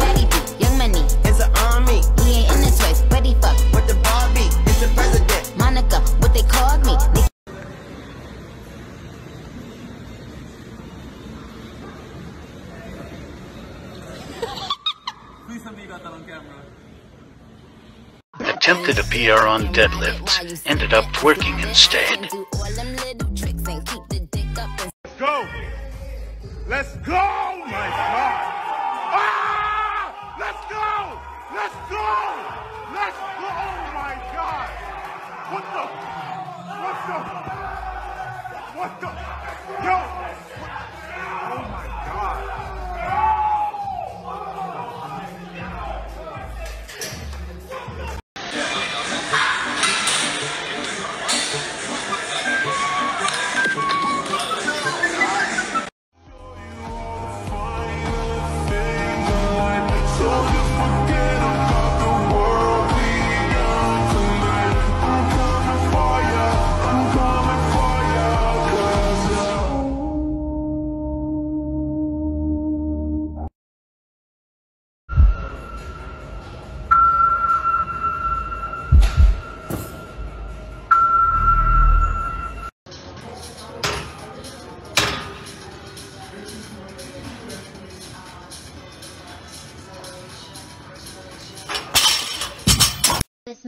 Cause I be the baddie boo, young money. It's an army. He ain't in the toys, but he fuck. With the Barbie, it's the president. Monica, what they called me. They Attempted a PR on deadlifts, ended up twerking instead. do all them little tricks and keep the dick up and go! Let's go, my God!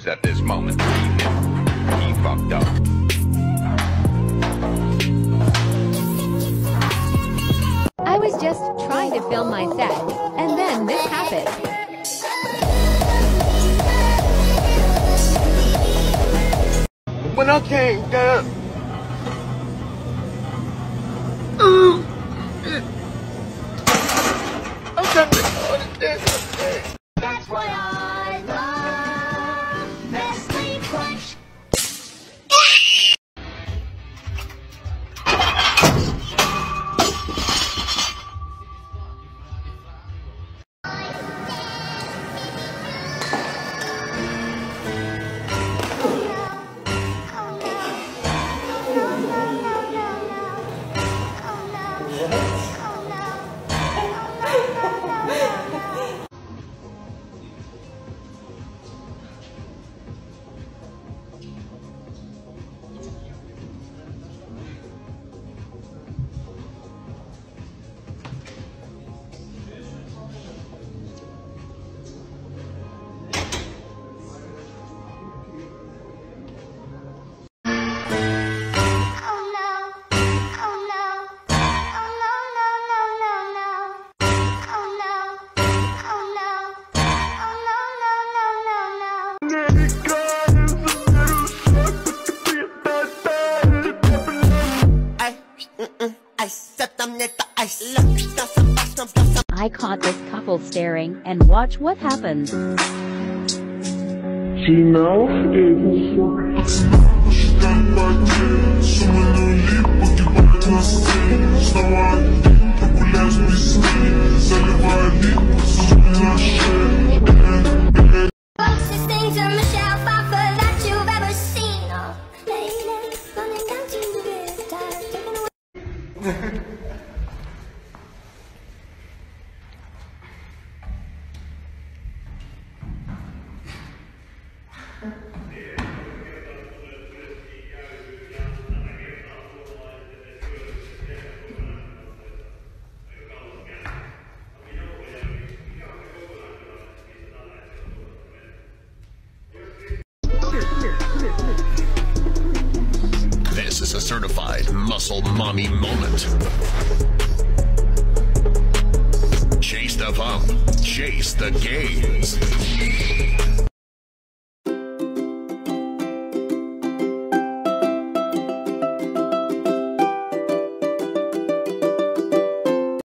was at this moment he he fucked up. I was just trying to film my set, and then this happened. When I came down. Um, I caught this couple staring, and watch what happens. Closest certified muscle mommy moment. Chase the pump, chase the gains.